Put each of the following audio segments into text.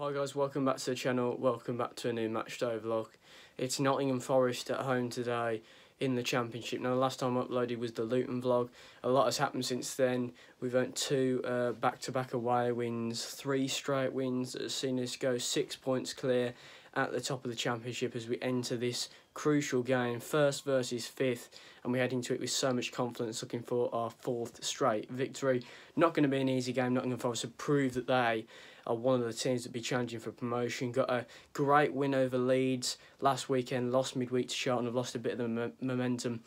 Hi guys, welcome back to the channel, welcome back to a new matchday vlog. It's Nottingham Forest at home today in the Championship. Now the last time I uploaded was the Luton vlog. A lot has happened since then. We've earned two uh, back-to-back -back away wins, three straight wins that have seen us go six points clear at the top of the Championship as we enter this crucial game, first versus fifth, and we head into it with so much confidence looking for our fourth straight victory. Not going to be an easy game, Nottingham Forest have proved that they are one of the teams that be challenging for promotion. Got a great win over Leeds last weekend, lost midweek to Charlton, have lost a bit of the momentum.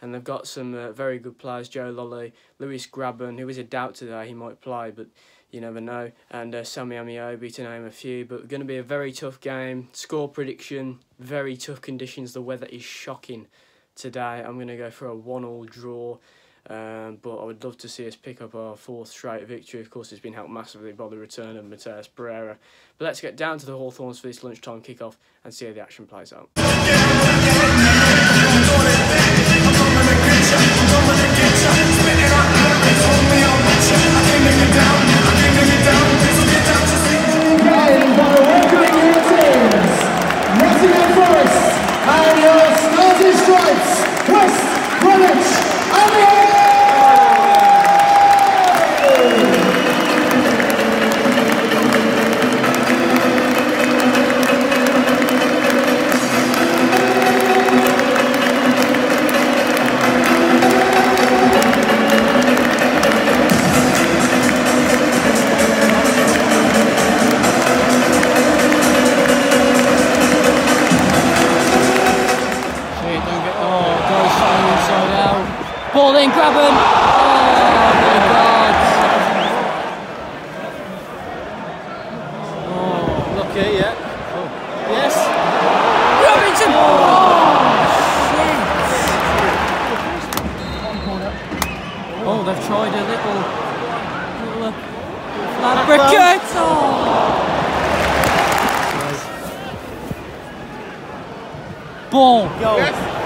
And they've got some uh, very good players, Joe Lolley, Lewis Grabban, who is a doubt today, he might play, but you never know. And uh, Sammy Ameobi to name a few. But going to be a very tough game. Score prediction, very tough conditions. The weather is shocking today. I'm going to go for a one-all draw. Um, but I would love to see us pick up our fourth straight victory. Of course, it's been helped massively by the return of Matheus Pereira. But let's get down to the Hawthorns for this lunchtime kickoff and see how the action plays out. Ball in, Grabban. Oh my god. Oh, lucky, yeah. Oh. Yes. Robinson. Oh, shit. Oh, they've tried a little, little uh, Labricket. Oh. Ball. Go. Yes.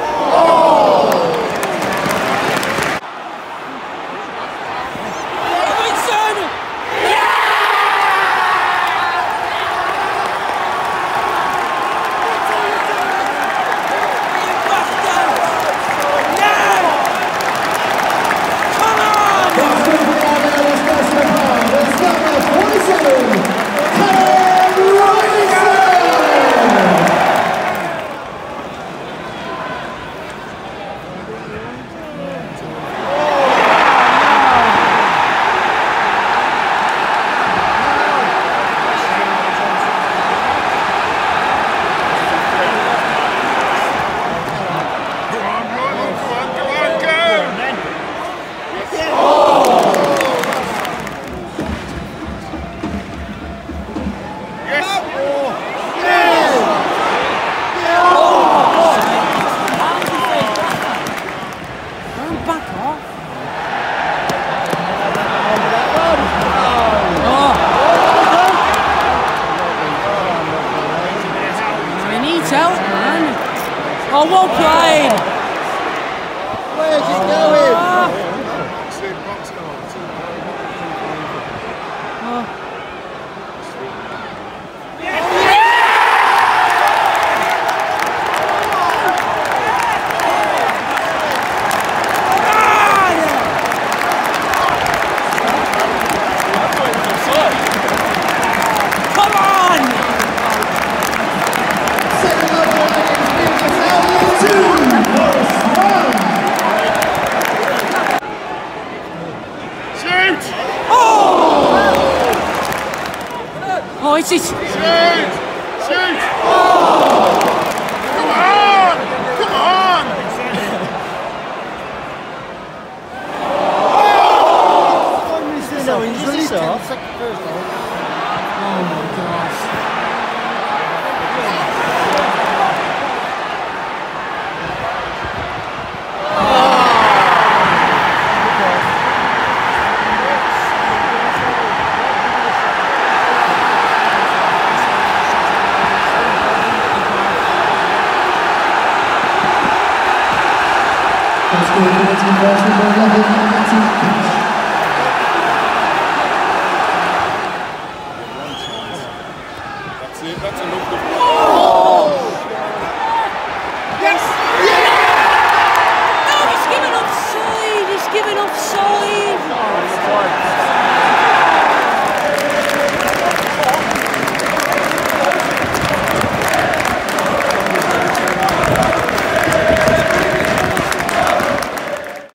Oh, well played! Where's it going? Oh, it's it. Shoot! Shoot! Oh! Come on! Come on! oh! So he's released it. Oh Ladies and gentlemen,